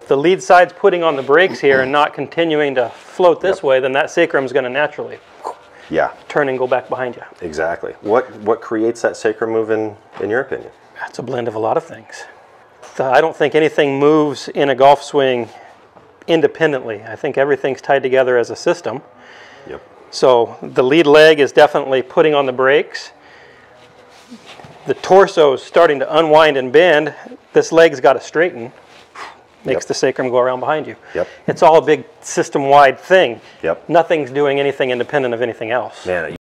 If the lead side's putting on the brakes here and not continuing to float this way, then that sacrum's going to naturally Yeah, turn and go back behind you. exactly. What what creates that sacrum move in, in your opinion? That's a blend of a lot of things. I don't think anything moves in a golf swing independently. I think everything's tied together as a system. Yep. So the lead leg is definitely putting on the brakes. The torso is starting to unwind and bend. This leg's got to straighten. Makes Yep. the sacrum go around behind you. Yep. It's all a big system-wide thing. Yep. Nothing's doing anything independent of anything else. Man,